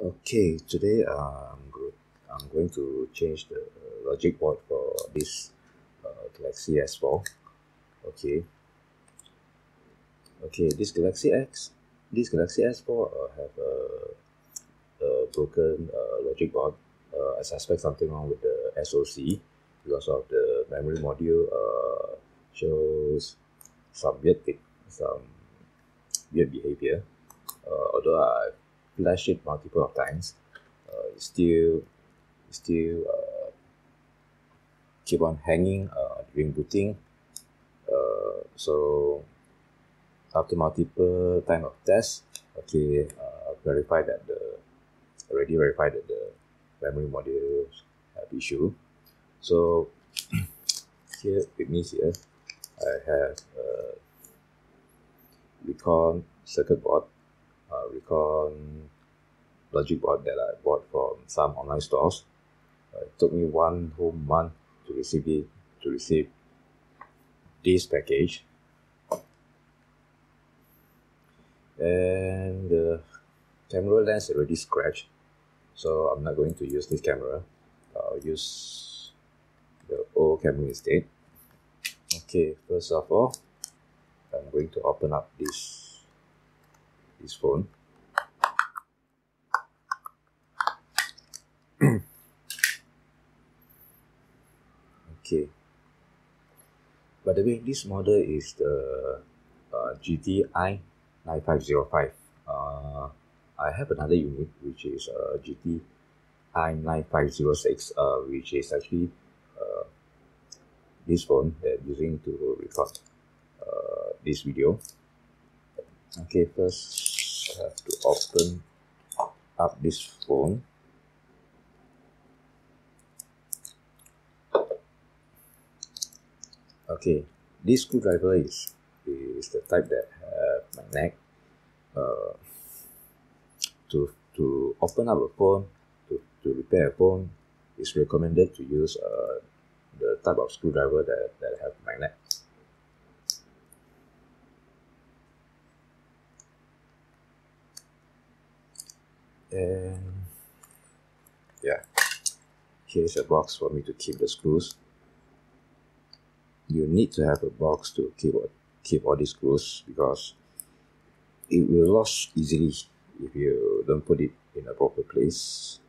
Okay, today uh, I'm, go- I'm going to change the logic board for this uh, Galaxy S4. Okay. Okay, this Galaxy X, this Galaxy S4 uh, have a, a broken uh, logic board. Uh, I suspect something wrong with the SoC because of the memory module uh, shows some weird thing, some weird behavior. Uh, although I flashed it multiple of times, uh, it still it still uh, keep on hanging uh, during booting. Uh, so after multiple time of test, okay, uh, verify that the already verified that the memory modules have issue. So here with me here, I have a Recon circuit board, uh, Recon logic board that I bought from some online stores. Uh, it took me one whole month to receive it, to receive this package. And the camera lens already scratched, so I'm not going to use this camera. I'll use the old camera instead. Okay, first of all, I'm going to open up this this phone. Okay. By the way, this model is the uh, GTI 9505. Uh, I have another unit which is uh, GTI 9506, uh, which is actually uh, this phone that using to record uh, this video. Okay, first I have to open up this phone. Okay, this screwdriver is is the type that have magnet. Uh, to to open up a phone, to, to repair a phone, it's recommended to use uh, the type of screwdriver that, that have magnet. And yeah, here's a box for me to keep the screws. You need to have a box to keep keep all these screws because it will lose easily if you don't put it in a proper place.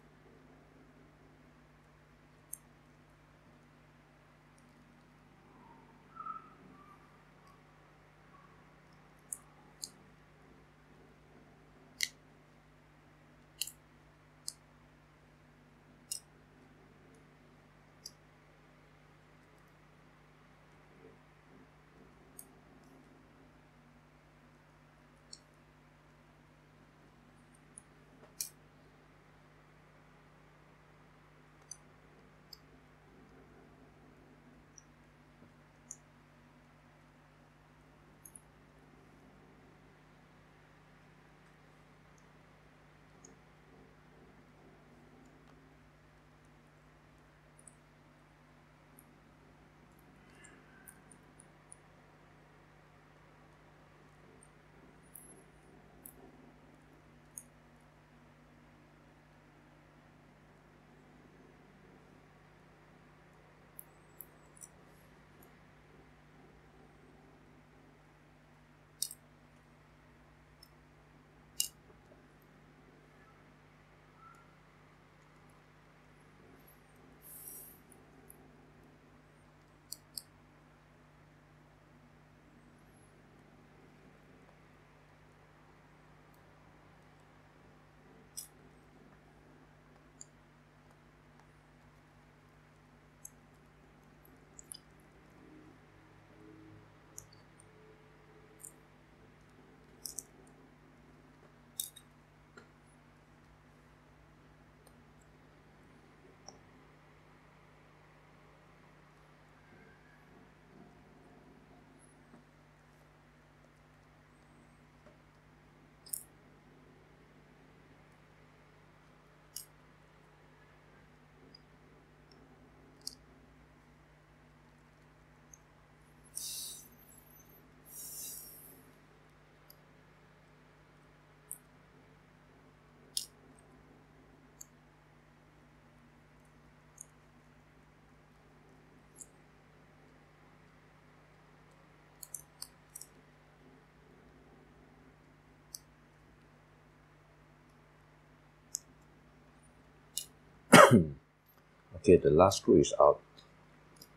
okay the last screw is out.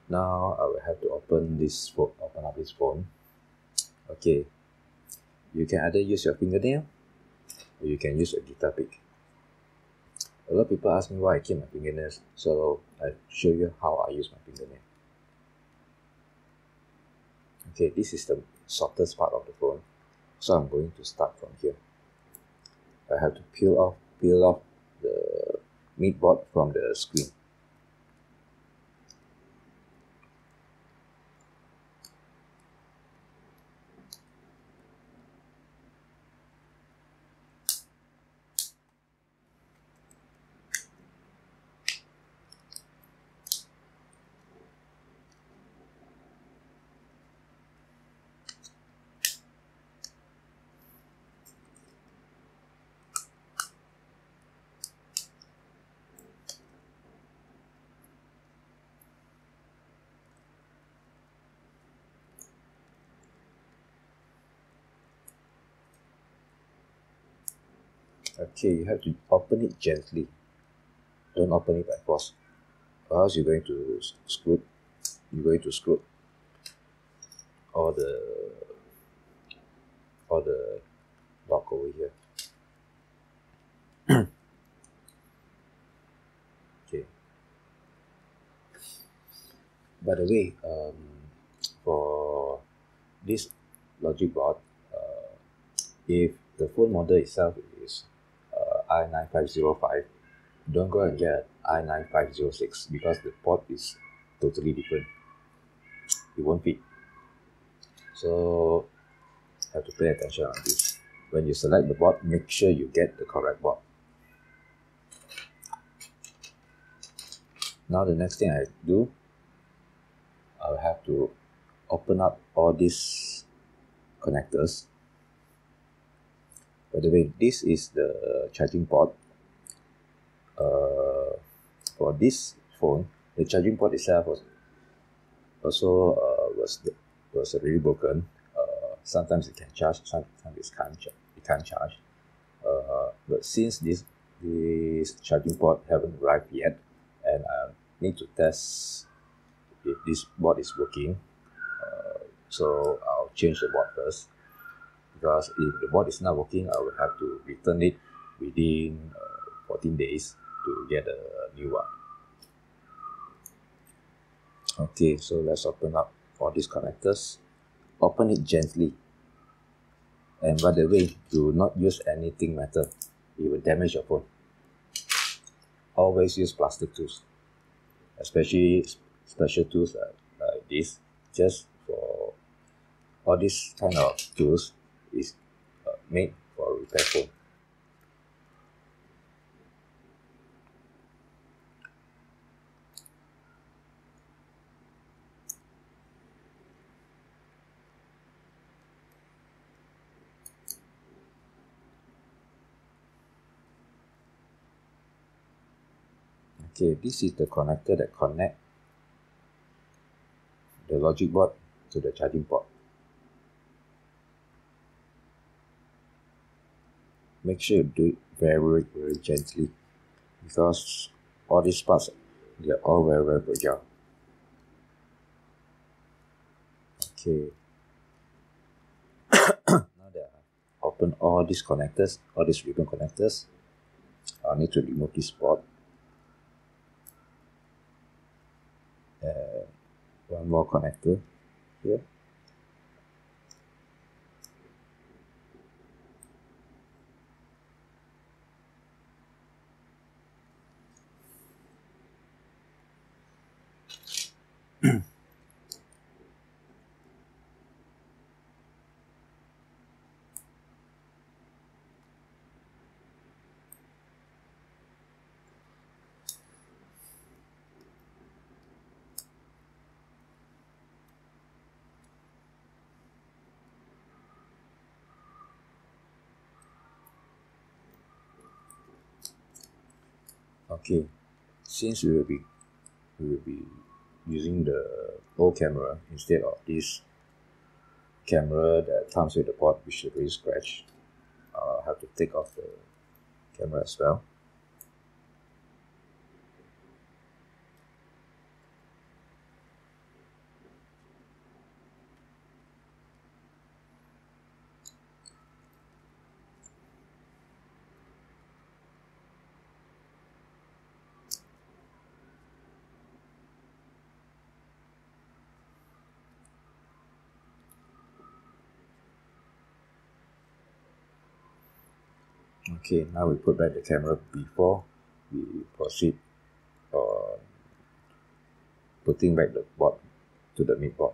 Now I will have to open this phone open up this phone. Okay. You can either use your fingernail or you can use a guitar pick. A lot of people ask me why I keep my fingernails so I'll show you how I use my fingernail. Okay this is the softest part of the phone so I'm going to start from here. I have to peel off peel off the board from the screen okay you have to open it gently. Don't open it by force. Or else you're going to screw you're going to screw all the all the lock over here. Okay. By the way um for this logic board uh, if the phone model itself is I nine five zero five. Don't go and get I nine five zero six because the port is totally different. It won't fit. So have to pay attention on this. When you select the board make sure you get the correct board. Now the next thing I do I'll have to open up all these connectors by the way this is the charging port. Uh, for this phone the charging port itself was also uh, was was really broken. Uh, sometimes it can charge sometimes it can't charge it can't charge. Uh, but since this this charging port haven't arrived yet and I need to test if this board is working uh, so I'll change the board first because if the board is not working I will have to return it within uh, 14 days to get a new one. Okay so let's open up all these connectors. Open it gently. And by the way do not use anything metal. It will damage your phone. Always use plastic tools especially special tools like, like this just for all these kind of tools is uh, made for repair phone. Okay, this is the connector that connect the logic board to the charging port. Make sure you do it very very gently. Because all these parts they're all very very fragile okay. Now that I open all these connectors all these ribbon connectors I need to remove this board. And one more connector here okay since we will be we will be using the old camera instead of this camera that comes with the board which is really scratched I'll uh, have to take off the camera as well okay now we put back the camera before we proceed on putting back the board to the main okay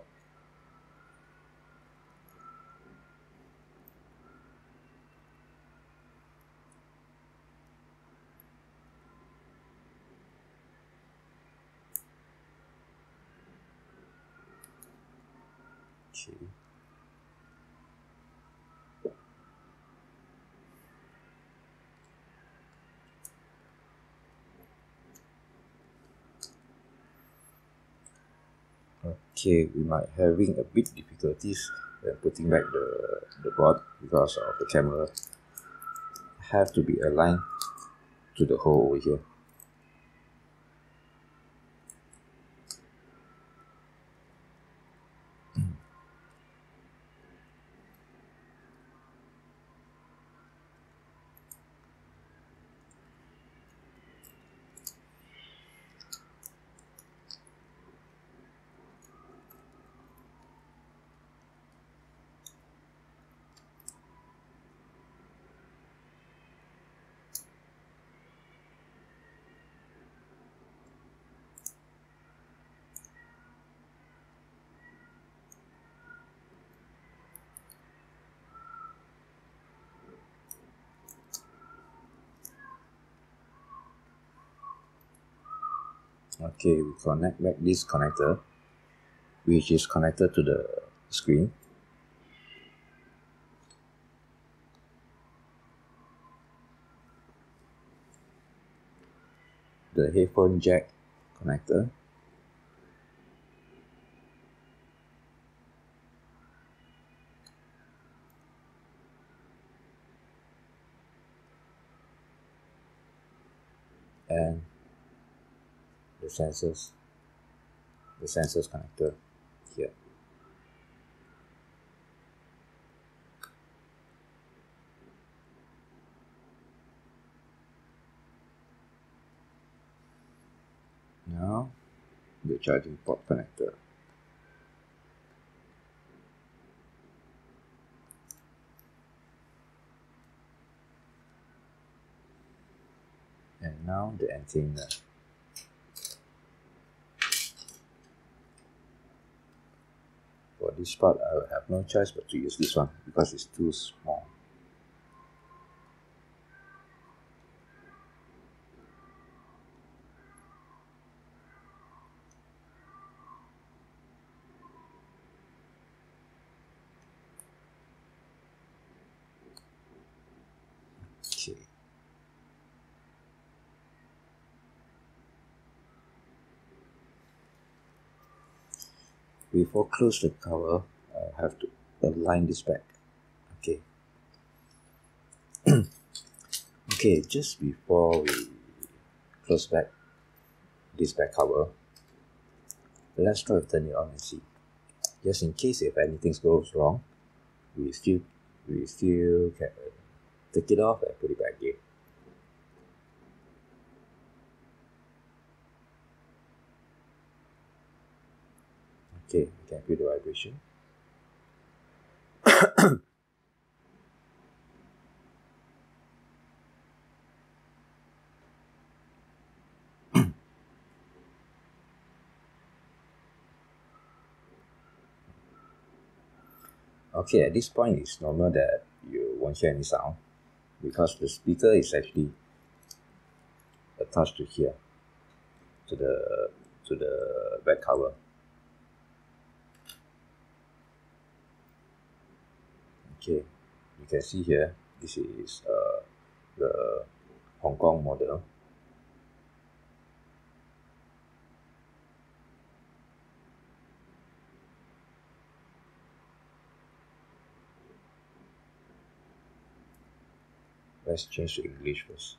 okay we might having a bit difficulties when putting back the the board because of the camera. Have to be aligned to the hole over here okay we connect back this connector which is connected to the screen. The headphone jack connector and the sensors. The sensors connector here. Now the charging port connector. And now the antenna for this part I have no choice but to use this one because it's too small okay before close the cover I have to align this back. Okay. Okay just before we close back this back cover let's try to turn it on and see. Just in case if anything goes wrong we still we still can take it off and put it back again okay you can feel the vibration. Okay at this point it's normal that you won't hear any sound because the speaker is actually attached to here to the to the back cover okay you can see here this is uh the Hong Kong model. Let's change to English first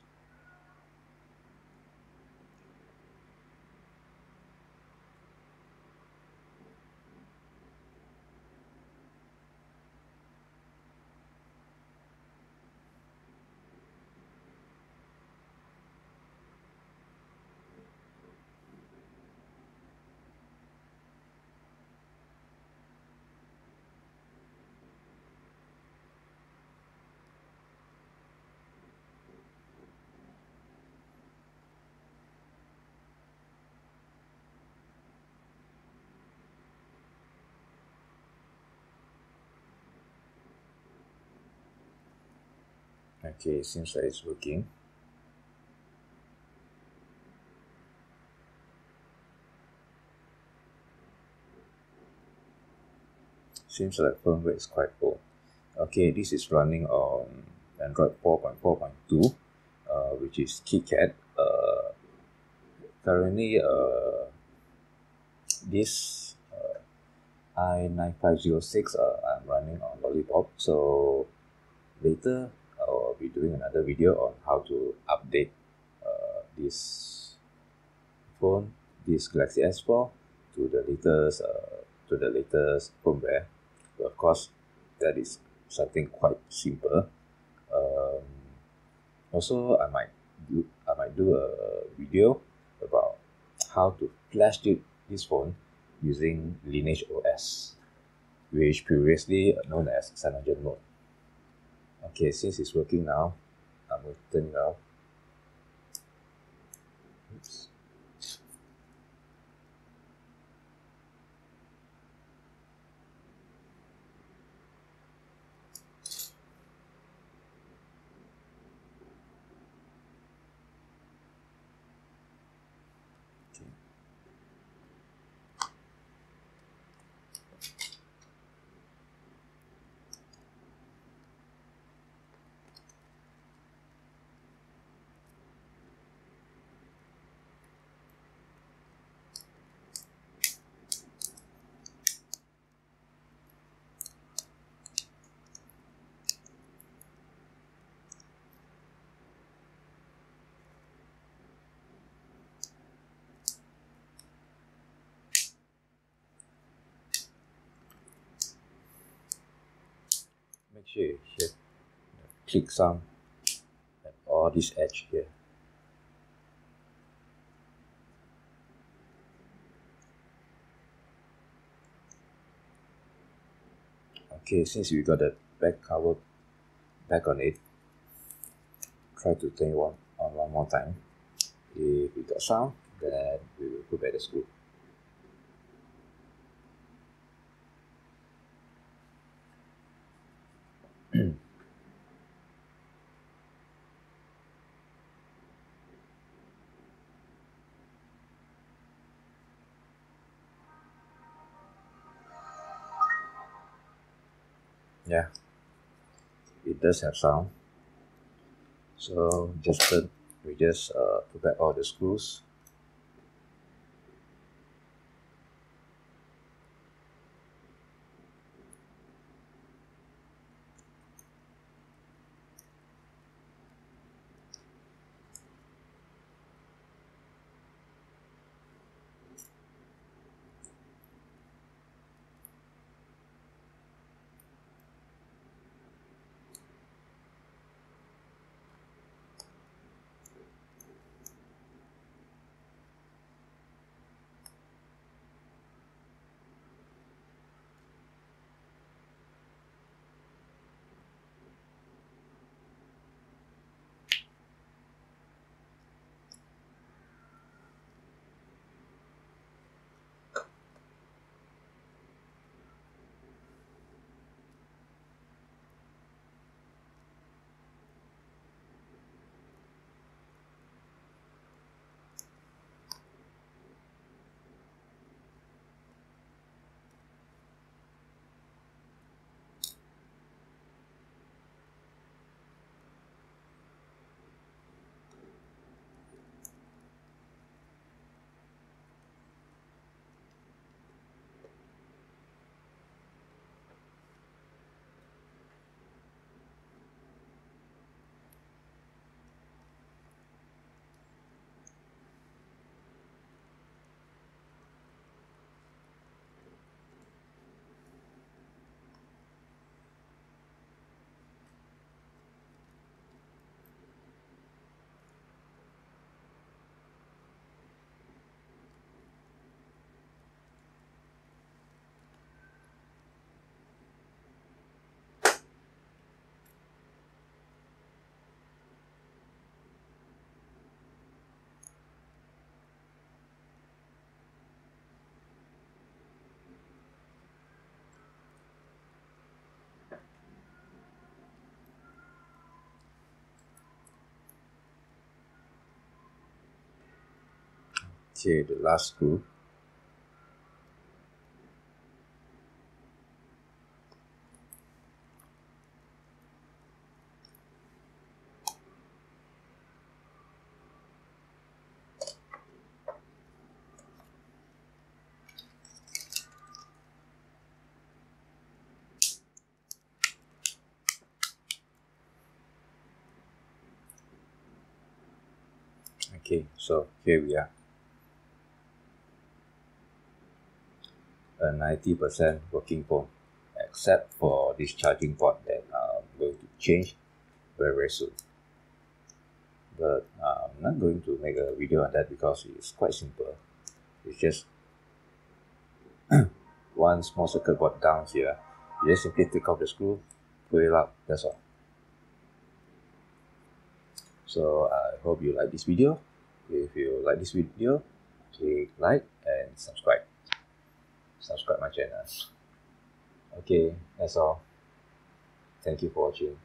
Okay, seems like it's working. Seems like firmware is quite old. Okay, this is running on Android 4.4.2, uh, which is KitKat. Uh, currently, uh, this uh, i9506 uh, I'm running on Lollipop. So later I'll be doing another video on how to update uh, this phone, this Galaxy S4 to the latest uh, to the latest firmware. But of course, that is something quite simple. Um, also, I might do I might do a video about how to flash this phone using Lineage OS, which previously known as CyanogenMod. Okay, since it's working now, I'm going to turn it off. Make sure you hit click some at all this edge here. Okay since we got the back cover back on it try to turn it on, on one more time. If we got sound then we will put back the screw does have sound. So just turn we just uh, put back all the screws Okay, the last screw. okay so here we are a 90% working phone except for this charging port that I'm going to change very very soon. But I'm not going to make a video on that because it's quite simple. It's just one small circuit board down here. You just simply take off the screw pull it up, that's all. So I hope you like this video. If you like this video click like and subscribe subscribe my channel. Okay that's all. Thank you for watching